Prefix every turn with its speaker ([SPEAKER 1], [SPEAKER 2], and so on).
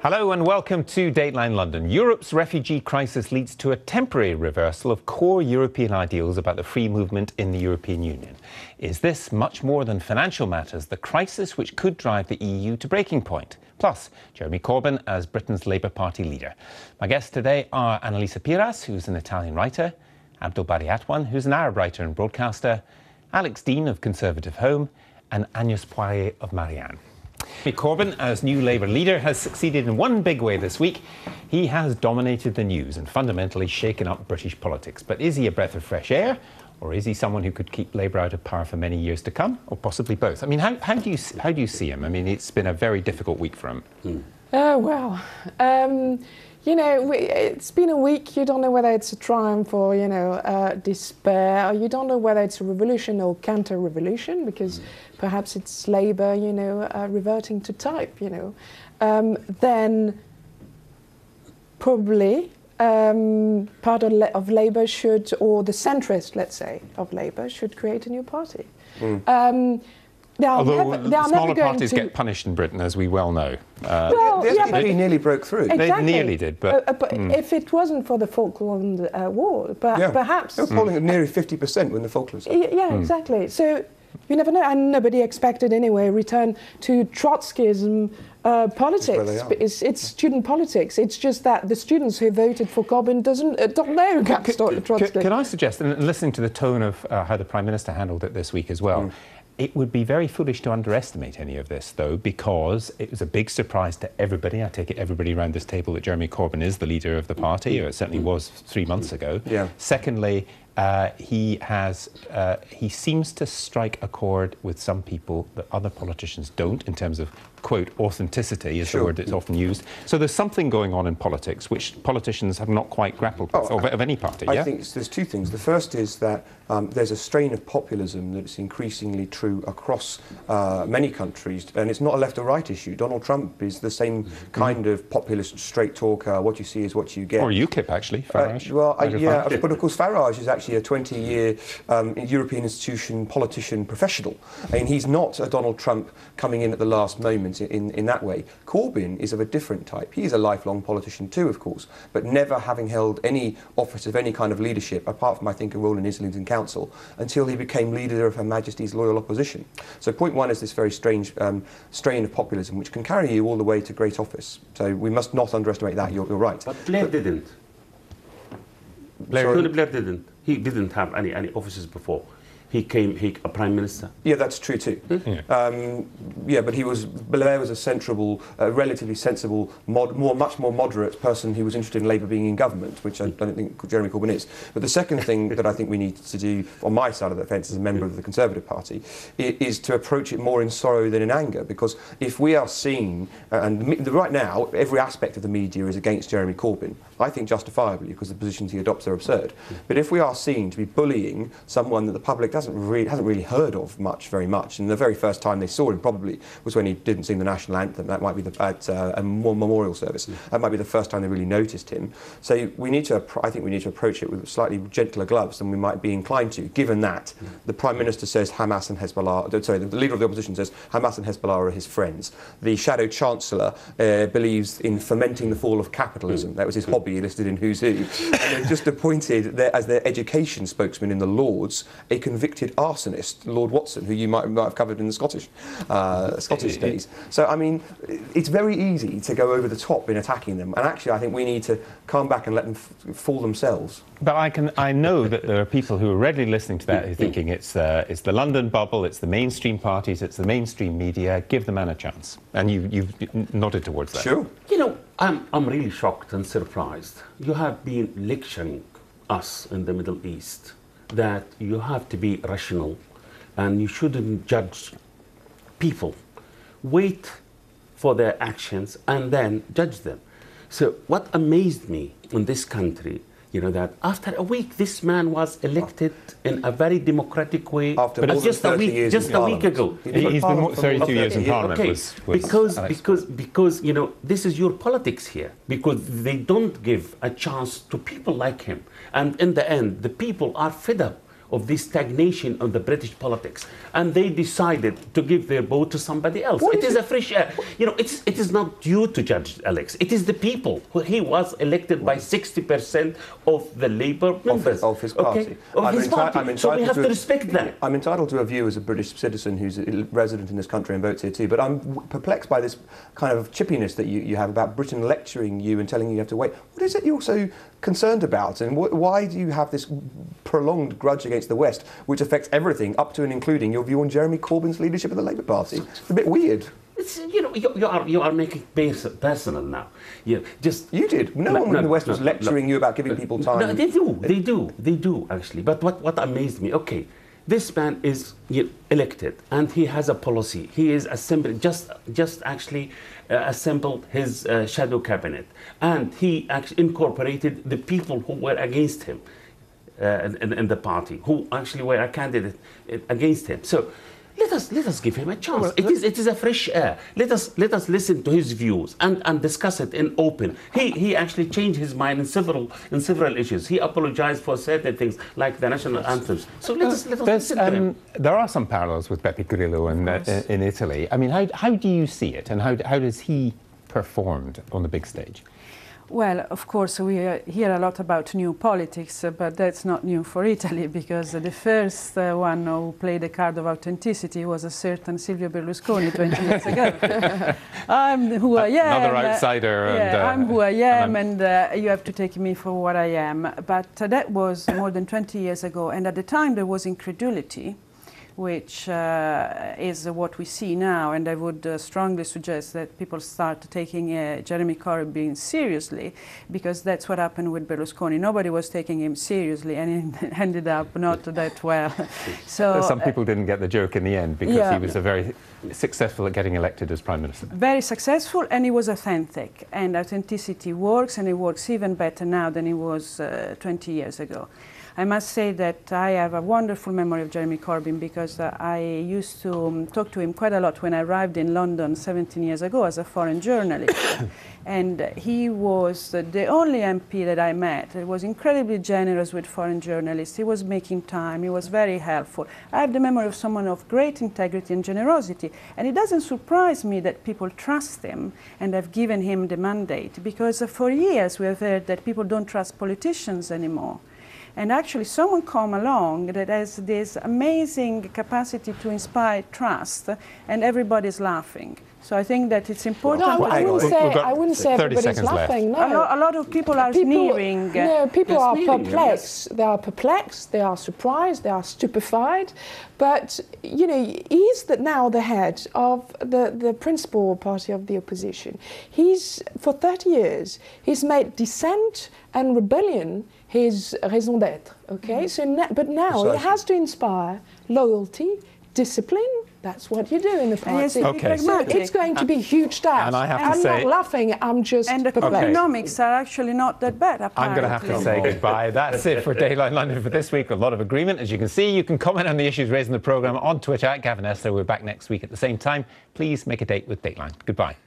[SPEAKER 1] Hello and welcome to Dateline London. Europe's refugee crisis leads to a temporary reversal of core European ideals about the free movement in the European Union. Is this much more than financial matters, the crisis which could drive the EU to breaking point? Plus, Jeremy Corbyn as Britain's Labour Party leader. My guests today are Annalisa Piras, who's an Italian writer, Abdul Bari Atwan, who's an Arab writer and broadcaster, Alex Dean of Conservative Home, and Agnes Poirier of Marianne. Corbyn, as new Labour leader, has succeeded in one big way this week. He has dominated the news and fundamentally shaken up British politics. But is he a breath of fresh air? Or is he someone who could keep Labour out of power for many years to come? Or possibly both? I mean, how, how do, you, how do you see him? I mean, it's been a very difficult week for him.
[SPEAKER 2] Mm. Oh, well. Um, you know, it's been a week. You don't know whether it's a triumph or, you know, uh, despair. You don't know whether it's a revolution or counter revolution because mm. Perhaps it's Labour, you know, uh, reverting to type, you know. Um, then probably um, part of, of, Labour should, or the centrist, let's say, of Labour should create a new party. Mm. Um,
[SPEAKER 1] they Although never, smaller parties to... get punished in Britain, as we well know.
[SPEAKER 3] Uh, well, the, the yeah, but,
[SPEAKER 4] nearly broke through.
[SPEAKER 2] Exactly.
[SPEAKER 1] They nearly did, but, uh,
[SPEAKER 2] but mm. if it wasn't for the Falkland uh, War, but yeah. perhaps
[SPEAKER 4] they were polling at nearly fifty percent when the Falklands.
[SPEAKER 2] Yeah, yeah mm. exactly. So you never know, and nobody expected anyway a return to Trotskyism. Uh, politics. It's, it's, student politics. It's just that the students who voted for Corbyn doesn't uh, don't know
[SPEAKER 1] can, can, can, I suggest, and listening to the tone of uh, how the Prime Minister handled it this week as well, mm. It would be very foolish to underestimate any of this, though, because it was a big surprise to everybody. I take it everybody around this table that Jeremy Corbyn is the leader of the party, or it certainly was three months ago.
[SPEAKER 4] Yeah.
[SPEAKER 1] Secondly, uh, he has uh, he seems to strike a chord with some people that other politicians don't in terms of quote, authenticity is sure. the word that's often used. So there's something going on in politics which politicians have not quite grappled with, oh, of, of, any party.
[SPEAKER 4] I
[SPEAKER 1] yeah?
[SPEAKER 4] think there's two things. The first is that um, there's a strain of populism that's increasingly true across uh, many countries, and it's not a left or right issue. Donald Trump is the same mm-hmm. kind mm. of populist straight talker. What you see is what you get.
[SPEAKER 1] Or UKIP, actually, Farage.
[SPEAKER 4] Uh, well, I, yeah, but of course Farage is actually a 20-year um, European institution politician professional. I mean, he's not a Donald Trump coming in at the last moment in, in that way. Corbyn is of a different type. He's a lifelong politician too, of course, but never having held any office of any kind of leadership, apart from, I think, a role in Islington Council, until he became leader of Her Majesty's loyal opposition. So point one is this very strange um, strain of populism, which can carry you all the way to great office. So we must not underestimate that, you're, you're right.
[SPEAKER 3] But Blair but, didn't. Blair, Blair didn't. He didn't have any, any offices before he came he, a prime minister.
[SPEAKER 4] Yeah, that's true too. Mm-hmm. Yeah. Um, yeah, but he was Blair was a sensible, uh, relatively sensible, mod, more much more moderate person who was interested in Labour being in government, which I don't think Jeremy Corbyn is. But the second thing that I think we need to do on my side of the fence as a member of the Conservative Party is to approach it more in sorrow than in anger, because if we are seen, uh, and right now every aspect of the media is against Jeremy Corbyn, I think justifiably because the positions he adopts are absurd. But if we are seen to be bullying someone that the public doesn't really, hasn't really heard of much, very much, and the very first time they saw him probably was when he didn't sing the national anthem. That might be the, at uh, a memorial service. That might be the first time they really noticed him. So we need to, I think we need to approach it with slightly gentler gloves than we might be inclined to, given that the Prime Minister says Hamas and Hezbollah, sorry, the leader of the opposition says Hamas and Hezbollah are his friends. The Shadow Chancellor uh, believes in fomenting the fall of capitalism. That was his hobby listed in Who's Who. and they've just appointed their, as their education spokesman in the Lords a convicted arsonist, Lord Watson, who you might, might have covered in the Scottish uh, Scottish days. So I mean, it's very easy to go over the top in attacking them, and actually I think we need to come back and let them f- fall themselves.
[SPEAKER 1] But I can I know that there are people who are readily listening to that who are thinking it's uh, it's the London bubble, it's the mainstream parties, it's the mainstream media. Give the man a chance, and you you've nodded towards that.
[SPEAKER 4] Sure.
[SPEAKER 3] You know, I'm I'm really shocked and surprised. You have been lecturing us in the Middle East that you have to be rational, and you shouldn't judge people. Wait for their actions and then judge them. So what amazed me in this country you know that after a week this man was elected in a very democratic way
[SPEAKER 4] after but
[SPEAKER 3] just a week just a week ago.
[SPEAKER 1] He's been more, 32 years in parliament
[SPEAKER 3] okay.
[SPEAKER 1] was,
[SPEAKER 3] was because Alex because because you know this is your politics here because they don't give a chance to people like him. And in the end the people are fed up of this stagnation on the British politics, and they decided to give their vote to somebody else.
[SPEAKER 2] What
[SPEAKER 3] it
[SPEAKER 2] is
[SPEAKER 3] is a fresh air. You know, it's, it is not due to Judge Alex. It is the people. Who he was elected by 60% of the Labour members.
[SPEAKER 4] of his
[SPEAKER 3] okay?
[SPEAKER 4] party.
[SPEAKER 3] Of
[SPEAKER 4] I'm
[SPEAKER 3] his party.
[SPEAKER 4] I'm
[SPEAKER 3] so we have
[SPEAKER 4] to
[SPEAKER 3] to respect that.
[SPEAKER 4] I'm entitled to a view as a British citizen who's a resident in this country and votes here too, but I'm perplexed by this kind of chippiness that you, you have about Britain lecturing you and telling you you have to wait. What is it you're so concerned about, and wh- why do you have this prolonged grudge against the West, which affects everything, up to and including your view on Jeremy Corbyn's leadership of the Labour Party? It's a bit weird.
[SPEAKER 3] It's, you know, you, you are you are making pers- personal now. You just
[SPEAKER 4] You did. No,
[SPEAKER 3] No,
[SPEAKER 4] one
[SPEAKER 3] no,
[SPEAKER 4] in the West
[SPEAKER 3] no,
[SPEAKER 4] was lecturing you about giving people time.
[SPEAKER 3] No, they do, they do, they do actually. But what, what amazed me, okay, this man is you know, elected and he has a policy. He is assembled, just just actually uh, assembled his uh, shadow cabinet, and he actually incorporated the people who were against him uh, in, in the party, who actually were a candidate uh, against him. So. Let us let us give him a chance. it is it is a fresh air. Let us let us listen to his views and, and discuss it in open. He he actually changed his mind in several in several issues. He apologized for certain things like the national anthems. So let us let us listen to him.
[SPEAKER 1] um, there are some parallels with Beppe Grillo in, uh, in Italy. I mean, how, how do you see it, and how, how does he performed on the big stage?
[SPEAKER 5] Well, of course, we uh, hear a lot about new politics, uh, but that's not new for Italy because the first uh, one who played the card of authenticity was a certain Silvio Berlusconi 20 years ago. I'm who I am.
[SPEAKER 1] Another outsider.
[SPEAKER 5] yeah,
[SPEAKER 1] and, uh,
[SPEAKER 5] I'm who I am,
[SPEAKER 1] and
[SPEAKER 5] and uh, you have to take me for what I am. But uh, that was more than 20 years ago, and at the time there was incredulity, which uh, is what we see now. And I would uh, strongly suggest that people start taking uh, Jeremy Corbyn seriously, because that's what happened with Berlusconi. Nobody was taking him seriously, and it ended up not that well. so
[SPEAKER 1] Some
[SPEAKER 5] uh,
[SPEAKER 1] people didn't get the joke in the end because
[SPEAKER 5] yeah.
[SPEAKER 1] he was a very successful at getting elected as prime minister.
[SPEAKER 5] very successful and he was authentic and authenticity works and it works even better now than it was uh, 20 years ago i must say that i have a wonderful memory of jeremy corbyn because uh, i used to um, talk to him quite a lot when i arrived in london 17 years ago as a foreign journalist. And he was uh, the only mp that i met. He was incredibly generous with foreign journalists. He was making time. He was very helpful. I have the memory of someone of great integrity and generosity. And it doesn't surprise me that people trust him and have given him the mandate because uh, for years we have heard that people don't trust politicians anymore. And actually, someone come along that has this amazing capacity to inspire trust, and everybody's laughing. So I think that it's important.
[SPEAKER 2] No, I wouldn't say.
[SPEAKER 1] got
[SPEAKER 2] I wouldn't say
[SPEAKER 1] 30
[SPEAKER 2] everybody's
[SPEAKER 1] seconds left.
[SPEAKER 2] laughing. No,
[SPEAKER 5] a, lo- a lot of people are
[SPEAKER 2] people,
[SPEAKER 5] sneering. uh,
[SPEAKER 2] No, people
[SPEAKER 3] They're sneering,
[SPEAKER 2] perplexed. They are perplexed. They are surprised. They are stupefied. But you know, he's the, now the head of the, the principal party of the opposition. He's for 30 years. He's made dissent and rebellion his raison d'être. Okay, so but now he has to inspire loyalty, discipline. That's what you do in the
[SPEAKER 5] And
[SPEAKER 2] party.
[SPEAKER 5] to be
[SPEAKER 1] Okay, so-
[SPEAKER 2] So it's going to be huge task.
[SPEAKER 1] And I have to
[SPEAKER 2] I'm
[SPEAKER 1] say-
[SPEAKER 2] not laughing. I'm just
[SPEAKER 5] and the
[SPEAKER 2] perplexed.
[SPEAKER 5] economics are actually not that bad.
[SPEAKER 1] I'm going to have to say goodbye. That's it for Dateline London for this week. A lot of agreement. As you can see, you can comment on the issues raised in the programme on Twitter at Gavin Esler. We're back next week at the same time. Please make a date with Dateline. Goodbye.